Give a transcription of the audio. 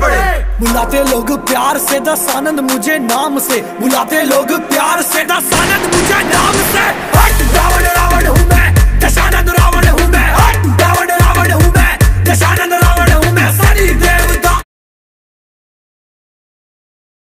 बड़े पड़े बुलाते लोग प्यार से, दस आनंद मुझे नाम से। बुलाते लोग प्यार से, दस आनंद मुझे नाम से। हट, रावण रावण हूँ मैं, दशानंद रावण हूँ मैं। हट, रावण रावण हूँ मैं, दशानंद